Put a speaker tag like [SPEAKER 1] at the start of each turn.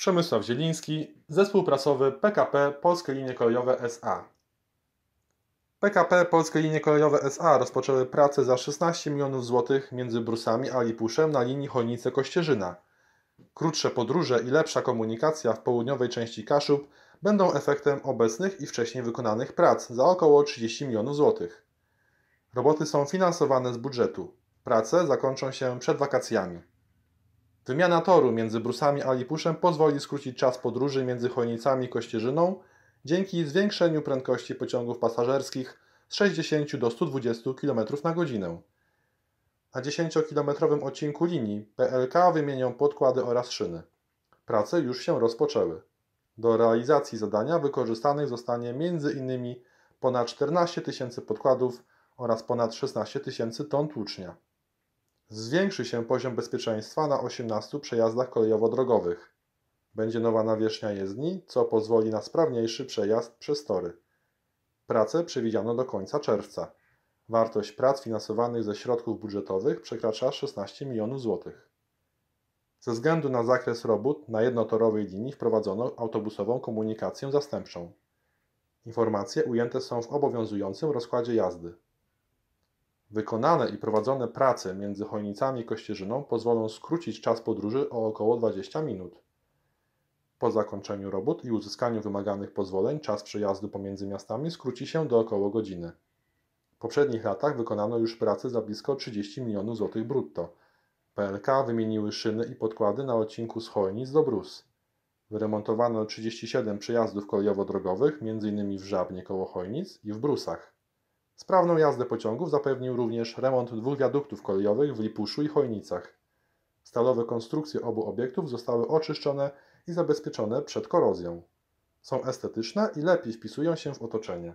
[SPEAKER 1] Przemysław Zieliński, zespół prasowy PKP Polskie Linie Kolejowe SA. PKP Polskie Linie Kolejowe SA rozpoczęły pracę za 16 milionów złotych między Brusami a Lipuszem na linii Chojnice-Kościerzyna. Krótsze podróże i lepsza komunikacja w południowej części Kaszub będą efektem obecnych i wcześniej wykonanych prac za około 30 milionów złotych. Roboty są finansowane z budżetu. Prace zakończą się przed wakacjami. Wymiana toru między Brusami a Lipuszem pozwoli skrócić czas podróży między Chojnicami i Kościerzyną dzięki zwiększeniu prędkości pociągów pasażerskich z 60 do 120 km na godzinę. Na 10-kilometrowym odcinku linii PLK wymienią podkłady oraz szyny. Prace już się rozpoczęły. Do realizacji zadania wykorzystanych zostanie m.in. ponad 14 tysięcy podkładów oraz ponad 16 tysięcy ton tłucznia. Zwiększy się poziom bezpieczeństwa na 18 przejazdach kolejowo-drogowych. Będzie nowa nawierzchnia jezdni, co pozwoli na sprawniejszy przejazd przez tory. Prace przewidziano do końca czerwca. Wartość prac finansowanych ze środków budżetowych przekracza 16 milionów złotych. Ze względu na zakres robót na jednotorowej linii wprowadzono autobusową komunikację zastępczą. Informacje ujęte są w obowiązującym rozkładzie jazdy. Wykonane i prowadzone prace między Chojnicami i Kościerzyną pozwolą skrócić czas podróży o około 20 minut. Po zakończeniu robót i uzyskaniu wymaganych pozwoleń czas przejazdu pomiędzy miastami skróci się do około godziny. W poprzednich latach wykonano już prace za blisko 30 milionów złotych brutto. PLK wymieniły szyny i podkłady na odcinku z Chojnic do Brus. Wyremontowano 37 przejazdów kolejowo-drogowych, m.in. w Żabnie koło Chojnic i w Brusach. Sprawną jazdę pociągów zapewnił również remont dwóch wiaduktów kolejowych w Lipuszu i Chojnicach. Stalowe konstrukcje obu obiektów zostały oczyszczone i zabezpieczone przed korozją. Są estetyczne i lepiej wpisują się w otoczenie.